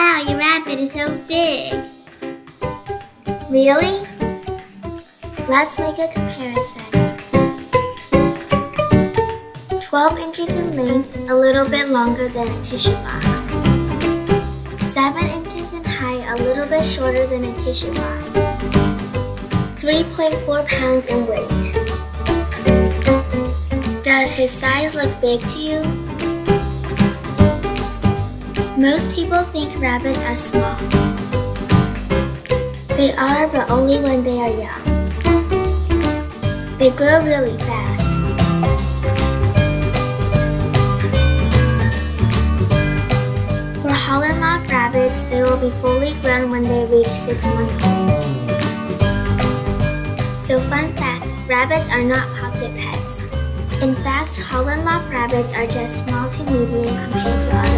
Wow, your rabbit is so big. Really? Let's make a comparison. 12 inches in length, a little bit longer than a tissue box. 7 inches in height, a little bit shorter than a tissue box. 3.4 pounds in weight. Does his size look big to you? Most people think rabbits are small. They are, but only when they are young. They grow really fast. For Holland Lop rabbits, they will be fully grown when they reach 6 months old. So fun fact, rabbits are not pocket pets. In fact, Holland Lop rabbits are just small to medium compared to other.